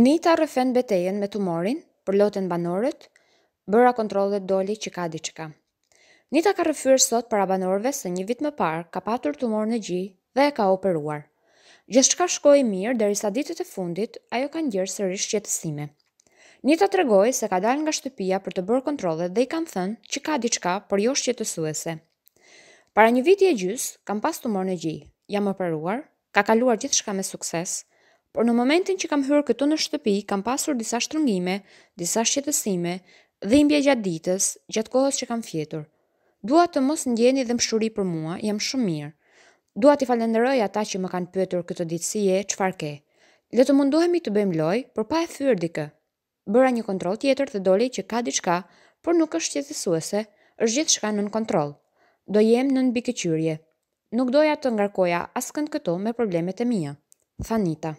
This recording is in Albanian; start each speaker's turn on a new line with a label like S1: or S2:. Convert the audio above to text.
S1: Nita rrëfen betejën me tumorin, përloten banorët, bëra kontrollet doli që ka diçka. Nita ka rrëfyer sot para banorëve se një vit më parë ka patur tumor në gji dhe e ka operuar. Gjithçka shkoi mirë derisa ditët e fundit ajo ka ndjerë sërish shqetësime. Nita tregoi se ka dalë nga shtëpia për të bërë kontrollet dhe i kanë thënë që ka diçka, por jo shqetësuese. Para një viti e gjys, kam pas tumor në gji, jam operuar, ka kaluar gjithçka me sukses, por në momentin që kam hyrë këtu në shtëpi kam pasur disa shtrëngime, disa shqetësime, dhimbje gjatë ditës, gjatë kohës që kam fjetur. Dua të mos ndjeni dhembshuri për mua, jam shumë mirë. Dua t'i falënderoj ata që më kanë pyetur këto ditë si je, çfarë ke. Le të mundohemi të bëjmë lojë, por pa e fyer dikë. Bëra një kontroll tjetër dhe doli që ka diçka, por nuk është shqetësuese, është gjithçka nën kontroll. Do jem nën mbikëqyrje. Nuk doja të ngarkoja askënd këtu me problemet e mia, tha Nita.